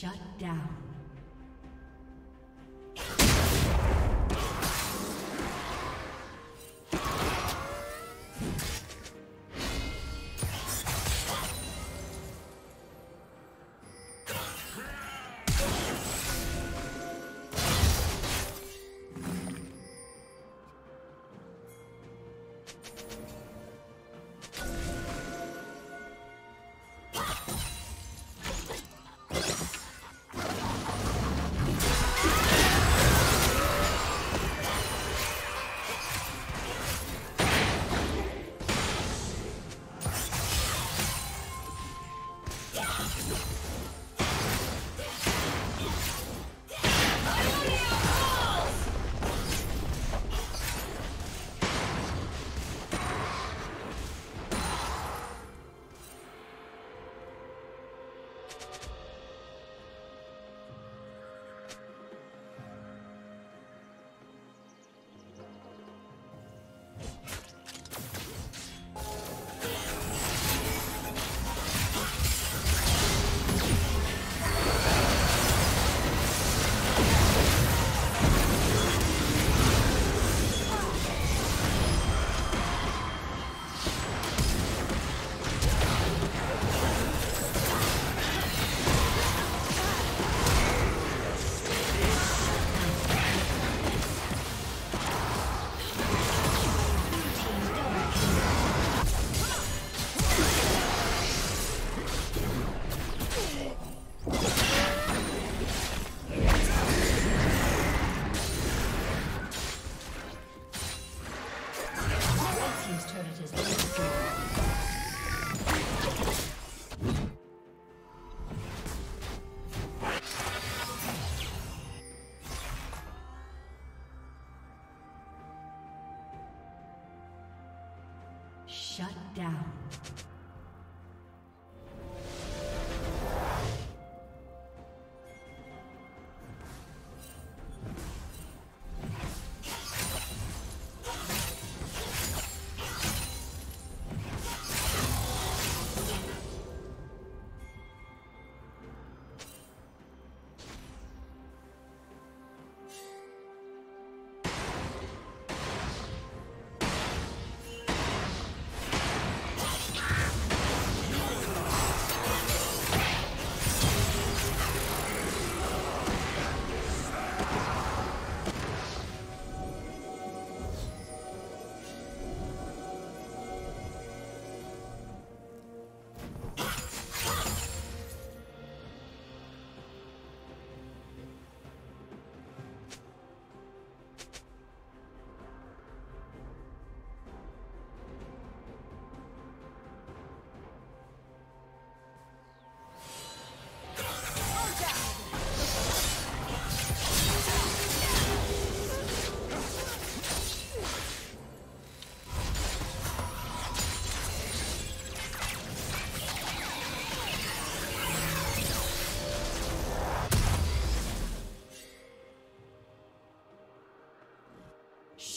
Shut down. Shut down.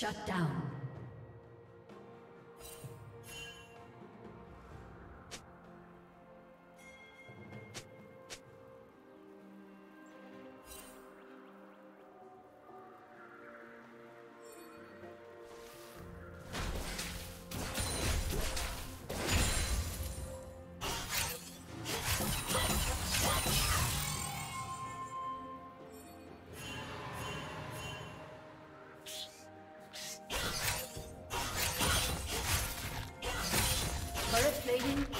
Shut down.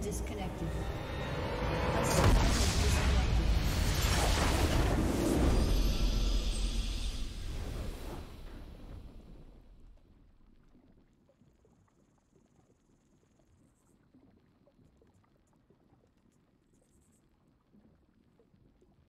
Disconnected.